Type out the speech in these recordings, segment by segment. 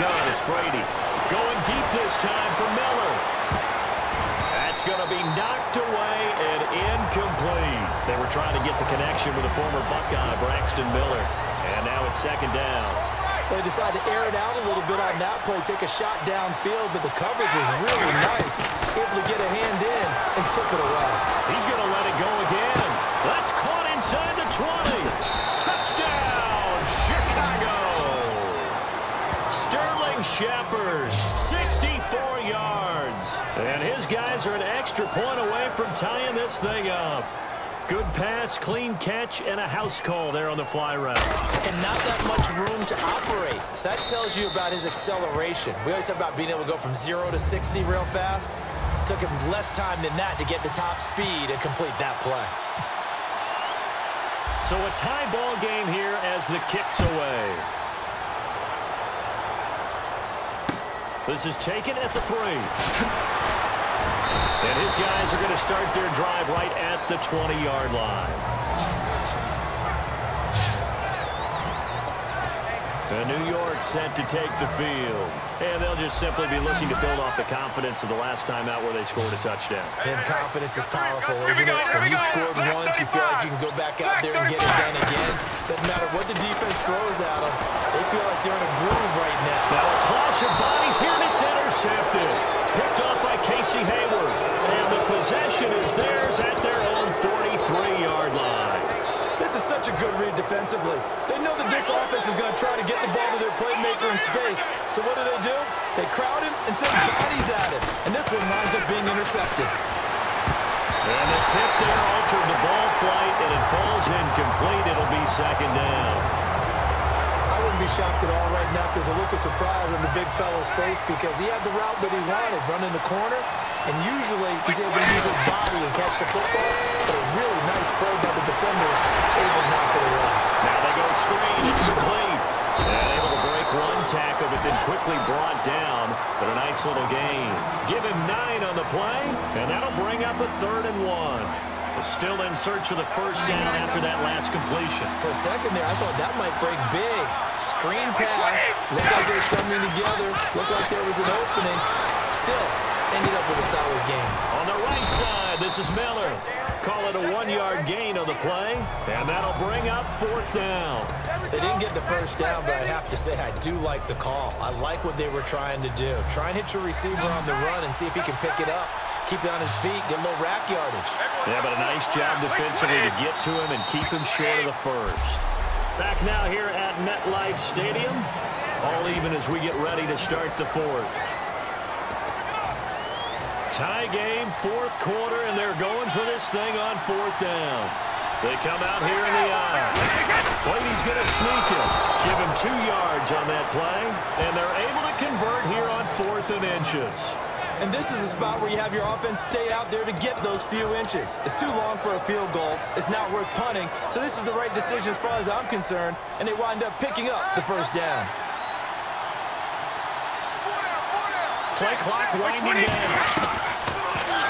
gun. It's Brady. Going deep this time for Miller. That's going to be knocked away and incomplete. They were trying to get the connection with the former Buckeye, Braxton Miller. And now it's second down. They decided to air it out a little bit on that play, take a shot downfield, but the coverage was really nice. Able to get a hand in and tip it away. He's going to let it go again. Shepard, 64 yards. And his guys are an extra point away from tying this thing up. Good pass, clean catch, and a house call there on the fly route. And not that much room to operate. So that tells you about his acceleration. We always talk about being able to go from 0 to 60 real fast. Took him less time than that to get to top speed and complete that play. So a tie ball game here as the kick's away. This is taken at the three. And his guys are going to start their drive right at the 20-yard line. The New York set to take the field. And they'll just simply be looking to build off the confidence of the last time out where they scored a touchdown. And confidence is powerful, isn't it? When you scored once, you feel like you can go back out there and get it done again. Doesn't matter what the defense throws at them. They feel like they're in a groove right now. Now a clash of bodies here, and it's intercepted. Picked off by Casey Hayward. And the possession is theirs at their own 43-yard line. Such a good read defensively. They know that this offense is going to try to get the ball to their playmaker in space. So what do they do? They crowd him and send bodies at him. And this one winds up being intercepted. And the tip there altered the ball flight, and it falls incomplete. It'll be second down I wouldn't be shocked at all right now if there's a look of surprise on the big fella's face because he had the route that he wanted, running the corner, and usually he's able to use his body and catch the football, but a really nice play by the defenders, able to knock it away. Now they go screen, it's complete. And able to break one tackle, but then quickly brought down, but a nice little gain. Give him nine on the play, and that'll bring up a third and one. Still in search of the first down after that last completion. For a second there, I thought that might break big. Screen pass. Looked like it was coming together. Looked like there was an opening. Still, ended up with a solid game. On the right side, this is Miller. Call it a one-yard gain on the play, and that'll bring up fourth down. They didn't get the first down, but I have to say I do like the call. I like what they were trying to do. Try and hit your receiver on the run and see if he can pick it up keep it on his feet, get a little rack yardage. Yeah, but a nice job defensively to get to him and keep him short of the first. Back now here at MetLife Stadium. All even as we get ready to start the fourth. Tie game, fourth quarter, and they're going for this thing on fourth down. They come out here in the I. Brady's going to sneak him. Give him two yards on that play, and they're able to convert here on fourth and inches. And this is a spot where you have your offense stay out there to get those few inches. It's too long for a field goal. It's not worth punting. So this is the right decision as far as I'm concerned. And they wind up picking up the first down. Play clock winding down.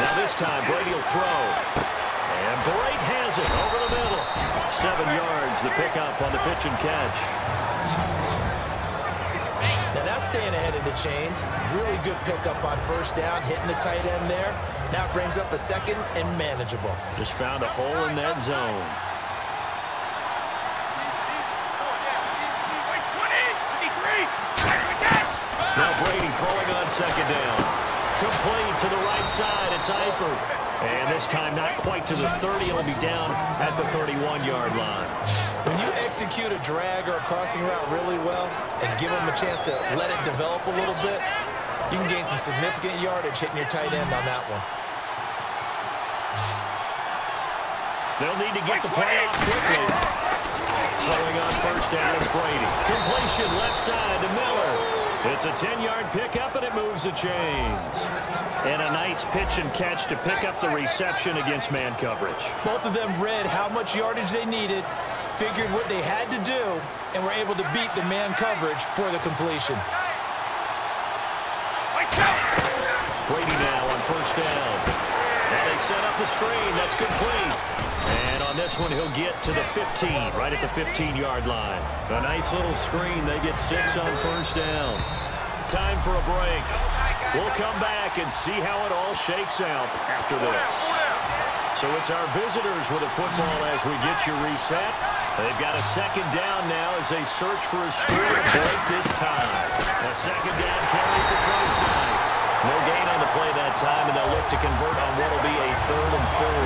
Now this time, Brady will throw. And Brady has it over the middle. Seven yards, the pickup on the pitch and catch. Now that's staying ahead of the chains. Really good pickup on first down, hitting the tight end there. Now brings up a second and manageable. Just found a hole in that zone. Now Brady throwing on second down. Complete to the right side. It's Eifert. And this time not quite to the 30. It'll be down at the 31-yard line. When you execute a drag or a crossing route really well and give them a chance to let it develop a little bit, you can gain some significant yardage hitting your tight end on that one. They'll need to get the play off quickly. Throwing on first down is Brady. Completion left side to Miller. It's a 10-yard pickup, and it moves the chains. And a nice pitch and catch to pick up the reception against man coverage. Both of them read how much yardage they needed figured what they had to do and were able to beat the man coverage for the completion. Brady now on first down. Now they set up the screen. That's complete. And on this one, he'll get to the 15, right at the 15-yard line. A nice little screen. They get six on first down. time for a break. We'll come back and see how it all shakes out after this. So it's our visitors with the football as we get you reset. They've got a second down now as they search for a score to break this time. A second down carry for Price No gain on the play that time, and they'll look to convert on what will be a third and four.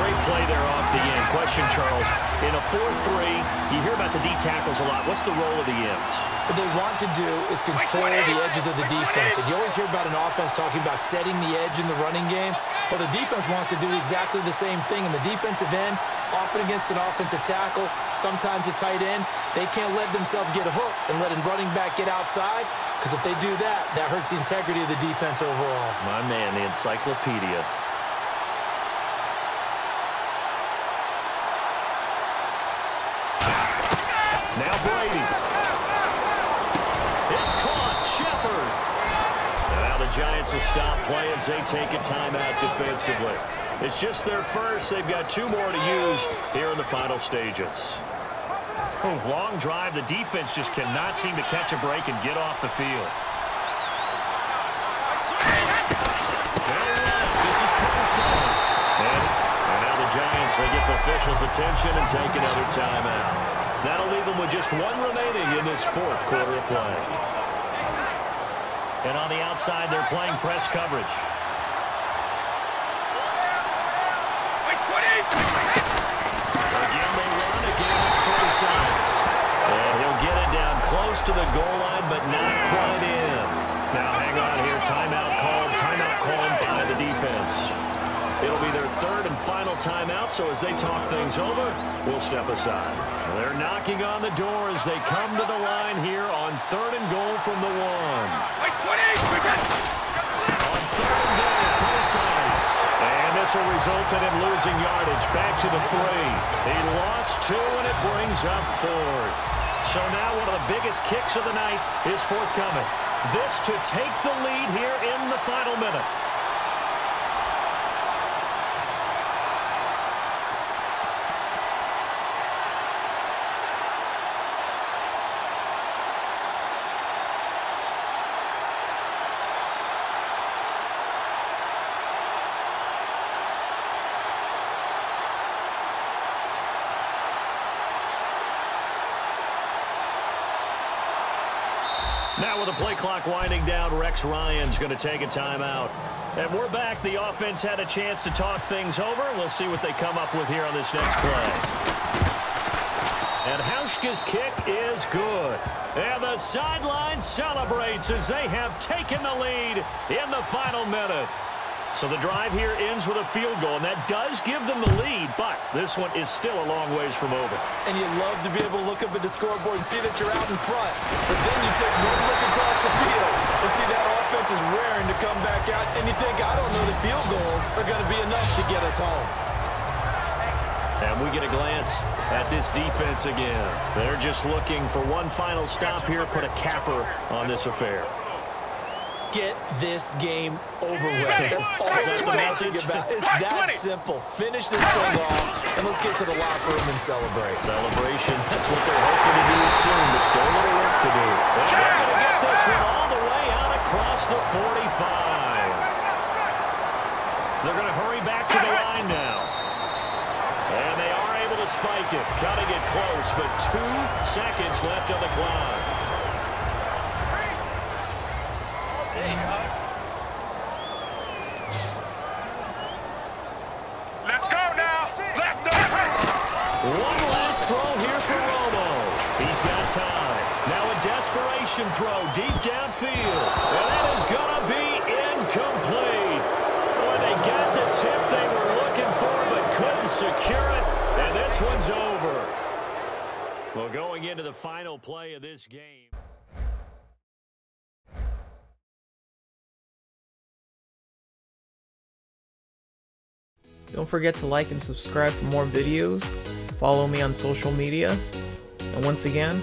Great play there off the end. Question, Charles. In a 4-3, you about the D tackles a lot. What's the role of the ends? What they want to do is control the edges of the defense. And you always hear about an offense talking about setting the edge in the running game. Well, the defense wants to do exactly the same thing. In the defensive end, often against an offensive tackle, sometimes a tight end, they can't let themselves get a hook and let a running back get outside because if they do that, that hurts the integrity of the defense overall. My man, the encyclopedia. Now Brady. It's caught. Shepard. Now the Giants will stop play as they take a timeout defensively. It's just their first. They've got two more to use here in the final stages. Oh, long drive. The defense just cannot seem to catch a break and get off the field. And now the Giants, they get the officials' attention and take another timeout. That'll leave them with just one remaining in this fourth quarter of play. And on the outside, they're playing press coverage. Again, they run against Parsons. And he'll get it down close to the goal line, but not quite in. Now, hang on here. Timeout called. Timeout called by the defense. It'll be their third and final timeout, so as they talk things over, we'll step aside. They're knocking on the door as they come to the line here on third and goal from the one. On third and goal, sides. And this will result in him losing yardage back to the three. He lost two, and it brings up fourth. So now one of the biggest kicks of the night is forthcoming. This to take the lead here in the final minute. Now with the play clock winding down, Rex Ryan's going to take a timeout. And we're back. The offense had a chance to talk things over. We'll see what they come up with here on this next play. And Hauschka's kick is good. And the sideline celebrates as they have taken the lead in the final minute. So the drive here ends with a field goal, and that does give them the lead, but this one is still a long ways from over. And you love to be able to look up at the scoreboard and see that you're out in front. But then you take one look across the field and see that offense is raring to come back out, and you think, I don't know the field goals are going to be enough to get us home. And we get a glance at this defense again. They're just looking for one final stop here, put a capper on this affair get this game over with. That's all they're talking about. It's that simple. Finish this thing off, and let's get to the locker room and celebrate. Celebration, that's what they're hoping to do soon, but still a little work to do. They're going to get this one all the way out across the 45. They're going to hurry back to the line now. And they are able to spike it, cutting it close, but two seconds left on the clock. Throw deep downfield. And that is going to be incomplete. Boy, they got the tip they were looking for but couldn't secure it. And this one's over. Well, going into the final play of this game. Don't forget to like and subscribe for more videos. Follow me on social media. And once again,